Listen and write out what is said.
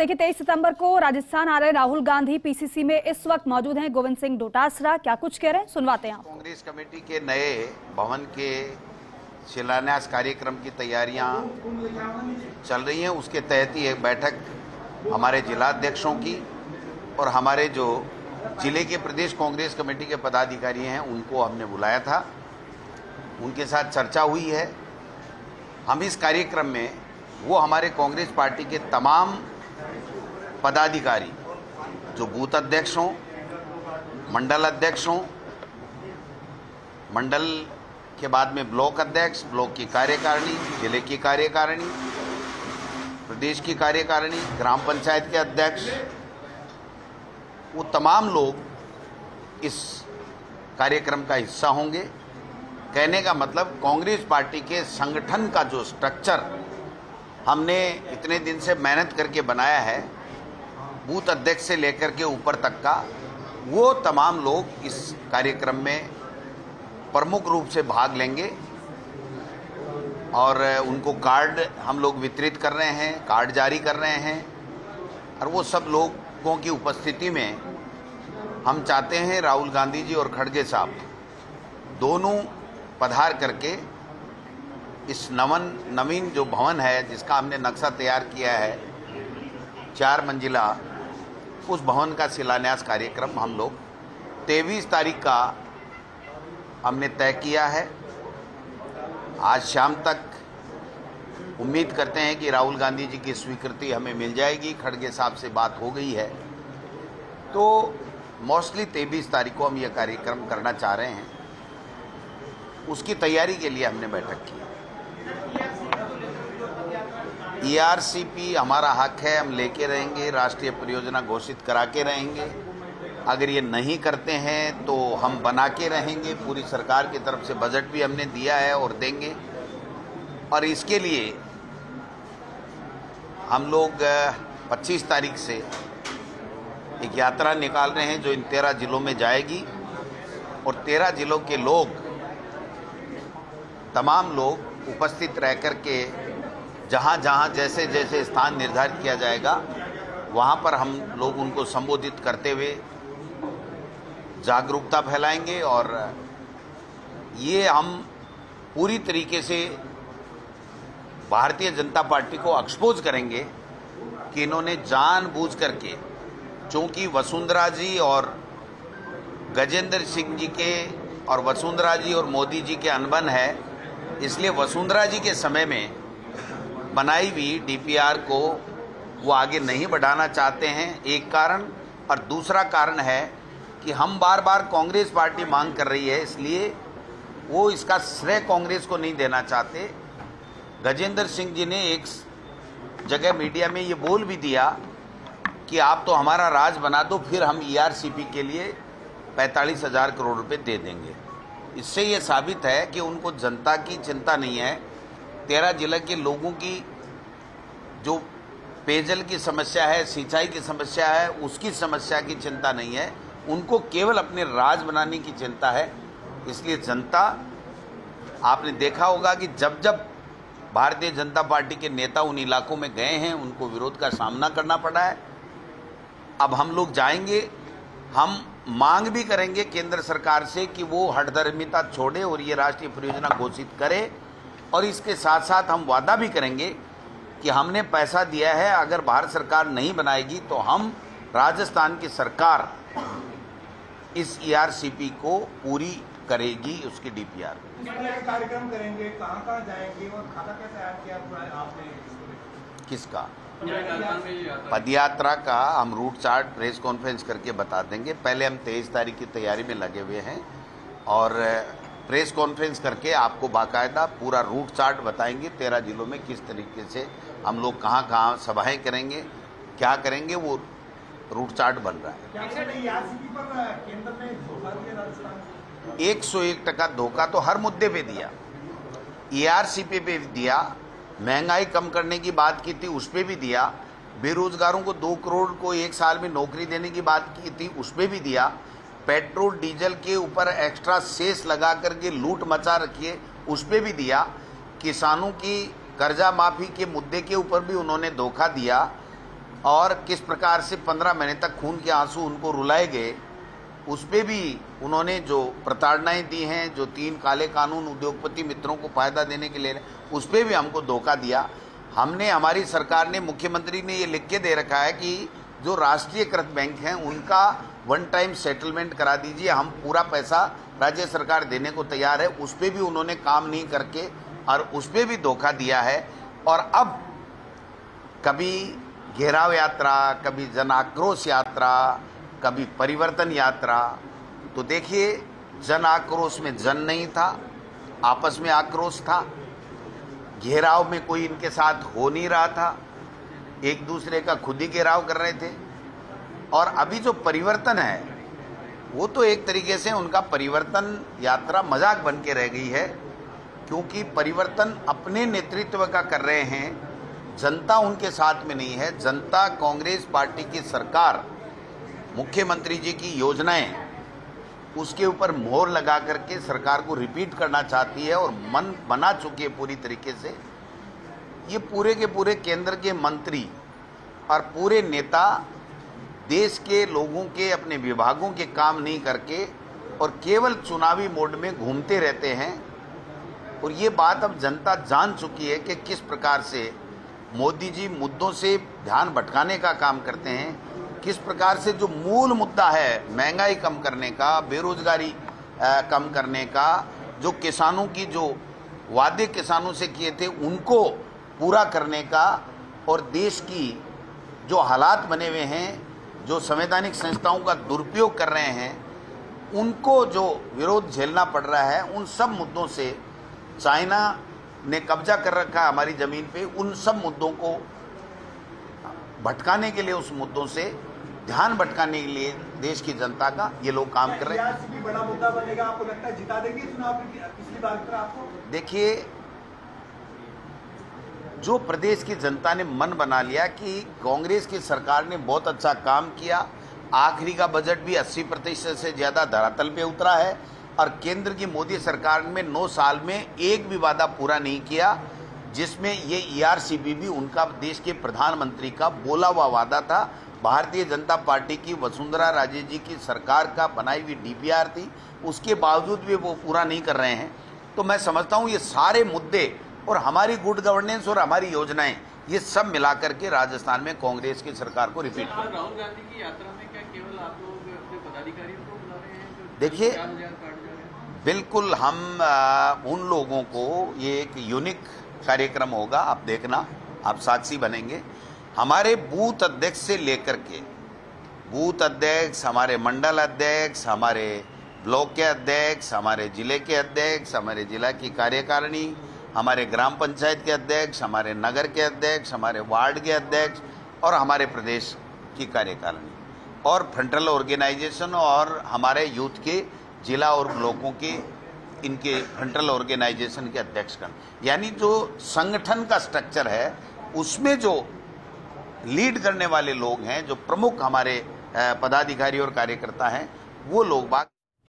देखिए, तेईस सितंबर को राजस्थान आ रहे राहुल गांधी पीसीसी में। इस वक्त मौजूद हैं गोविंद सिंह डोटासरा। क्या कुछ कह रहे हैं? सुनवाते हैं कांग्रेस कमेटी के नए भवन के शिलान्यास कार्यक्रम की तैयारियाँ चल रही हैं। उसके तहत ही एक बैठक हमारे जिलाध्यक्षों की और हमारे जो ज़िले के प्रदेश कांग्रेस कमेटी के पदाधिकारी हैं, उनको हमने बुलाया था। उनके साथ चर्चा हुई है। हम इस कार्यक्रम में वो हमारे कांग्रेस पार्टी के तमाम पदाधिकारी, जो बूथ अध्यक्ष हों, मंडल अध्यक्ष हों, मंडल के बाद में ब्लॉक अध्यक्ष, ब्लॉक की कार्यकारिणी, ज़िले की कार्यकारिणी, प्रदेश की कार्यकारिणी, ग्राम पंचायत के अध्यक्ष, वो तमाम लोग इस कार्यक्रम का हिस्सा होंगे। कहने का मतलब कांग्रेस पार्टी के संगठन का जो स्ट्रक्चर हमने इतने दिन से मेहनत करके बनाया है बूथ अध्यक्ष से लेकर के ऊपर तक का, वो तमाम लोग इस कार्यक्रम में प्रमुख रूप से भाग लेंगे। और उनको कार्ड हम लोग वितरित कर रहे हैं, कार्ड जारी कर रहे हैं। और वो सब लोगों की उपस्थिति में हम चाहते हैं राहुल गांधी जी और खड़गे साहब दोनों पधार करके इस नवन नवीन जो भवन है, जिसका हमने नक्शा तैयार किया है, चार मंजिला उस भवन का शिलान्यास कार्यक्रम हम लोग तेईस तारीख का हमने तय किया है। आज शाम तक उम्मीद करते हैं कि राहुल गांधी जी की स्वीकृति हमें मिल जाएगी। खड़गे साहब से बात हो गई है। तो मोस्टली तेईस तारीख को हम यह कार्यक्रम करना चाह रहे हैं। उसकी तैयारी के लिए हमने बैठक की। ईआरसीपी हमारा हक है, हम लेके रहेंगे, राष्ट्रीय परियोजना घोषित करा के रहेंगे। अगर ये नहीं करते हैं तो हम बना के रहेंगे। पूरी सरकार की तरफ़ से बजट भी हमने दिया है और देंगे। और इसके लिए हम लोग 25 तारीख से एक यात्रा निकाल रहे हैं, जो इन तेरह जिलों में जाएगी। और तेरह जिलों के लोग, तमाम लोग उपस्थित रह कर के जहाँ जहाँ जैसे जैसे स्थान निर्धारित किया जाएगा, वहाँ पर हम लोग उनको संबोधित करते हुए जागरूकता फैलाएँगे और ये हम पूरी तरीके से भारतीय जनता पार्टी को एक्सपोज करेंगे कि इन्होंने जानबूझ करके चूँकि वसुंधरा जी और गजेंद्र सिंह जी के और वसुंधरा जी और मोदी जी के अनबन है, इसलिए वसुंधरा जी के समय में बनाई हुई डीपीआर को वो आगे नहीं बढ़ाना चाहते हैं, एक कारण और दूसरा कारण है कि हम बार बार कांग्रेस पार्टी मांग कर रही है, इसलिए वो इसका श्रेय कांग्रेस को नहीं देना चाहते। गजेंद्र सिंह जी ने एक जगह मीडिया में ये बोल भी दिया कि आप तो हमारा राज बना दो, फिर हम ईआरसीपी के लिए पैंतालीस हज़ार करोड़ रुपए दे देंगे। इससे ये साबित है कि उनको जनता की चिंता नहीं है तेरह ज़िले के लोगों की जो पेयजल की समस्या है, सिंचाई की समस्या है, उसकी समस्या की चिंता नहीं है। उनको केवल अपने राज बनाने की चिंता है। इसलिए जनता, आपने देखा होगा कि जब जब भारतीय जनता पार्टी के नेता उन इलाकों में गए हैं, उनको विरोध का सामना करना पड़ा है। अब हम लोग जाएँगे, हम मांग भी करेंगे केंद्र सरकार से कि वो हटधर्मिता छोड़े और ये राष्ट्रीय परियोजना घोषित करे। और इसके साथ साथ हम वादा भी करेंगे कि हमने पैसा दिया है अगर भारत सरकार नहीं बनाएगी तो हम राजस्थान की सरकार इस ईआरसीपी को पूरी करेगी उसकी डीपीआर कार्यक्रम करेंगे कहाँ कहाँ जाएँगे और खाता कैसे तैयार किया पूरा आपने किसका? पदयात्रा का हम रूट चार्ट प्रेस कॉन्फ्रेंस करके बता देंगे। पहले हम तेईस तारीख की तैयारी में लगे हुए हैं और प्रेस कॉन्फ्रेंस करके आपको बाकायदा पूरा रूट चार्ट बताएँगे तेरह जिलों में किस तरीके से हम लोग कहाँ कहाँ सभाएँ करेंगे क्या करेंगे वो रूट चार्ट बन रहा है। एक सौ एक टका धोखा तो हर मुद्दे पे दिया। ईआरसीपी पे भी दिया महँगाई कम करने की बात की थी उस पर भी दिया बेरोजगारों को दो करोड़ को एक साल में नौकरी देने की बात की थी उस पर भी दिया। पेट्रोल, डीजल के ऊपर एक्स्ट्रा सेस लगा करके लूट मचा रखिए, उस पर भी दिया। किसानों की कर्जा माफ़ी के मुद्दे के ऊपर भी उन्होंने धोखा दिया और किस प्रकार से पंद्रह महीने तक खून के आँसू उनको रुलाए गए, उस पर भी उन्होंने जो प्रताड़नाएँ दी हैं, जो तीन काले कानून उद्योगपति मित्रों को फ़ायदा देने के लिए, उस पर भी हमको धोखा दिया। हमने, हमारी सरकार ने, मुख्यमंत्री ने ये लिख के दे रखा है कि जो राष्ट्रीयकृत बैंक हैं, उनका वन टाइम सेटलमेंट करा दीजिए। हम पूरा पैसा राज्य सरकार देने को तैयार है। उस पर भी उन्होंने काम नहीं करके और उस पर भी धोखा दिया है। और अब कभी घेराव यात्रा, कभी जन आक्रोश यात्रा, कभी परिवर्तन यात्रा तो देखिए, जन आक्रोश में जन नहीं था, आपस में आक्रोश था, घेराव में कोई इनके साथ हो नहीं रहा था। एक दूसरे का खुद ही घेराव कर रहे थे। और अभी जो परिवर्तन है, वो तो एक तरीके से उनका परिवर्तन यात्रा मज़ाक बन के रह गई है, क्योंकि परिवर्तन अपने नेतृत्व का कर रहे हैं। जनता उनके साथ में नहीं है। जनता कांग्रेस पार्टी की सरकार, मुख्यमंत्री जी की योजनाएँ, उसके ऊपर मोहर लगा करके सरकार को रिपीट करना चाहती है और मन बना चुकी है पूरी तरीके से। ये पूरे के पूरे केंद्र के मंत्री और पूरे नेता देश के लोगों के, अपने विभागों के काम नहीं करके और केवल चुनावी मोड में घूमते रहते हैं। और ये बात अब जनता जान चुकी है कि किस प्रकार से मोदी जी मुद्दों से ध्यान भटकाने का काम करते हैं, किस प्रकार से जो मूल मुद्दा है महँगाई कम करने का, बेरोजगारी कम करने का, जो किसानों की, जो वादे किसानों से किए थे, उनको पूरा करने का और देश की जो हालात बने हुए हैं जो संवैधानिक संस्थाओं का दुरुपयोग कर रहे हैं उनको जो विरोध झेलना पड़ रहा है उन सब मुद्दों से चाइना ने कब्जा कर रखा है हमारी ज़मीन पे उन सब मुद्दों को भटकाने के लिए उस मुद्दों से ध्यान भटकाने के लिए देश की जनता का ये लोग काम कर रहे हैं। भी बड़ा मुद्दा बनेगा आपको लगता है जिता देगी चुनाव की पिछली बार की तरह आपको देखिए जो प्रदेश की जनता ने मन बना लिया कि कांग्रेस की सरकार ने बहुत अच्छा काम किया, आखिरी का बजट भी 80 प्रतिशत से ज़्यादा धरातल पे उतरा है और केंद्र की मोदी सरकार में नौ साल में एक भी वादा पूरा नहीं किया, जिसमें ये ईआरसीबी भी उनका देश के प्रधानमंत्री का बोला हुआ वादा था। भारतीय जनता पार्टी की वसुंधरा राजे जी की सरकार का बनाई हुई डीपीआर थी, उसके बावजूद भी वो पूरा नहीं कर रहे हैं। तो मैं समझता हूँ ये सारे मुद्दे और हमारी गुड गवर्नेंस और हमारी योजनाएँ ये सब मिलाकर के राजस्थान में कांग्रेस की सरकार को रिपीट आज राहुल गांधी की यात्रा में क्या केवल आप लोग अपने पदाधिकारियों को बुला रहे हैं देखिए, बिल्कुल हम आ, उन लोगों को ये एक यूनिक कार्यक्रम होगा आप देखना आप साक्षी बनेंगे। हमारे बूथ अध्यक्ष से लेकर के बूथ अध्यक्ष हमारे मंडल अध्यक्ष हमारे ब्लॉक के अध्यक्ष हमारे ज़िले के अध्यक्ष हमारे जिला की कार्यकारिणी हमारे ग्राम पंचायत के अध्यक्ष, हमारे नगर के अध्यक्ष, हमारे वार्ड के अध्यक्ष और हमारे प्रदेश की कार्यकारिणी और फ्रंटल ऑर्गेनाइजेशन और हमारे यूथ के, जिला और ब्लॉकों के, इनके फ्रंटल ऑर्गेनाइजेशन के अध्यक्षगण। यानी जो संगठन का स्ट्रक्चर है, उसमें जो लीड करने वाले लोग हैं, जो प्रमुख हमारे पदाधिकारी और कार्यकर्ता हैं, वो लोग बाग